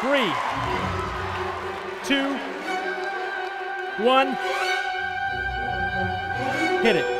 three, two, one. Hit it.